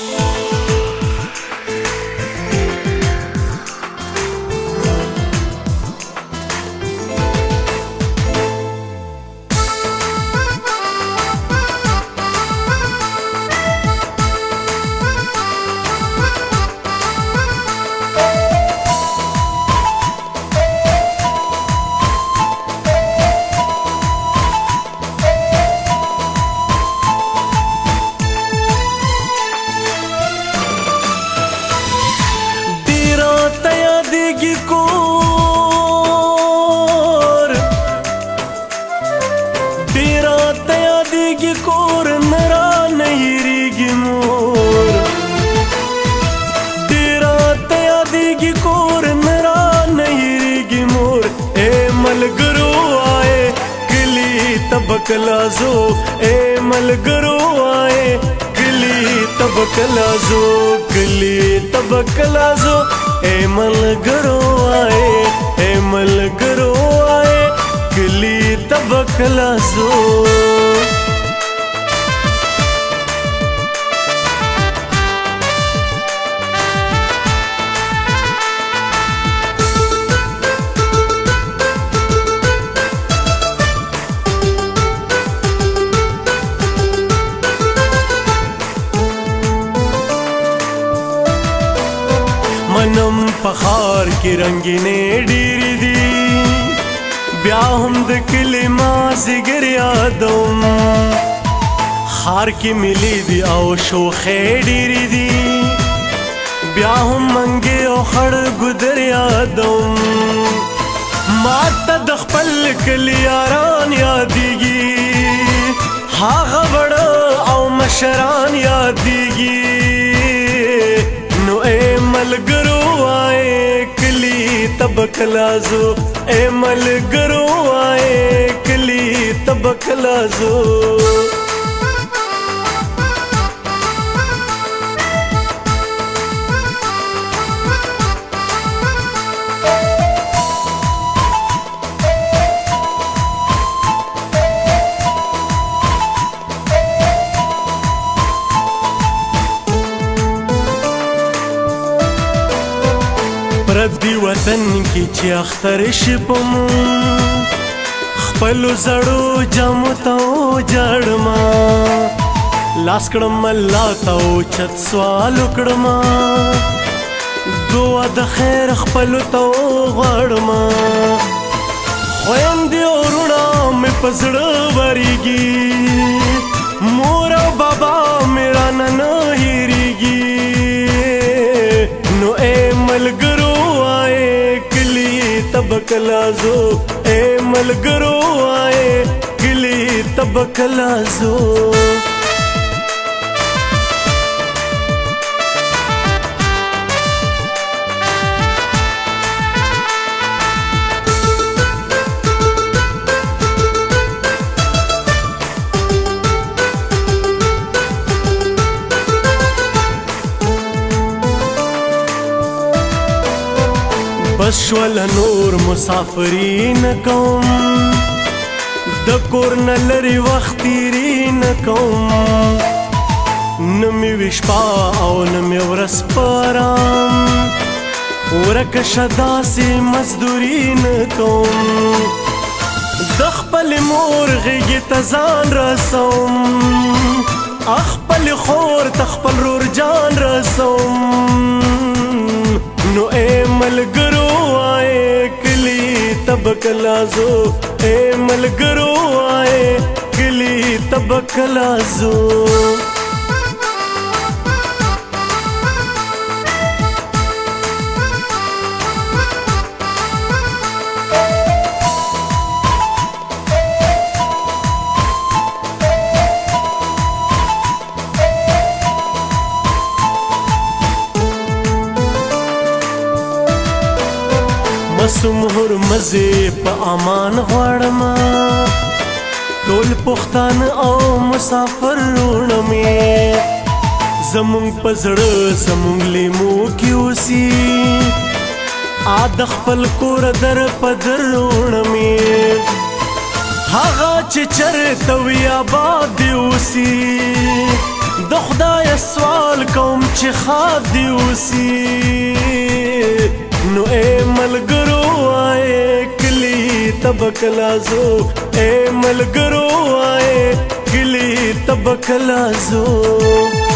Yeah. तबकलाजो ए मलगरो आए गली तबकलाजो गली तबकलाजो ए मलगरो आए ए मलगरो आए गली तबकलाजो جانم په خار کې رنگینې ډېرې دي بیا هم د کلي مازیګر یادوم خار کې ملي دي او شوخې ډېرې دي بیا هم منګې او خړ ګدر یادوم ماته د خپل کلي یاران یادېږي هغه وړه او مشران یادېږي ملګرو آئے کلی تب کلازو اے ملګرو آئے کلی تب کلازو غرض دی وطن کې چې اختر شپمو خپل زړو جامو ته جړما لاس کړم الله ته چت سوال کړم دعا د خیر خپل ته غړما خويندې ورونه مې پزړه وريږي مور او بابا مې رانه نه هېري بکلا زو اے ملګرو آئے کلی تبکلا زو بس شول نور مسافرین کوم د کور نه لري وخت تیرین کوم نمې وشپا او نمې ورس پرام ورکه شداسي مزدورین کوم د خپل مور غي تزان رسوم اخپل خور تخپل رور جان رسوم نو اے ملګر ملگرو मल घरो आहे तबकलाज़ो لس مهر مزه په امان غړم ټول پښتون او مسافر ورمه زمونږ پزړه زمونږ لیمو کې اوسي ا د خپل کور در پدر ورمه هغه چې چرته وی آباد دی اوسي د خدای سوال کوم چې خاف دی وسی نو اے ملګر तबकलाज़ो ए मलगरो आए गिली तबकलाजो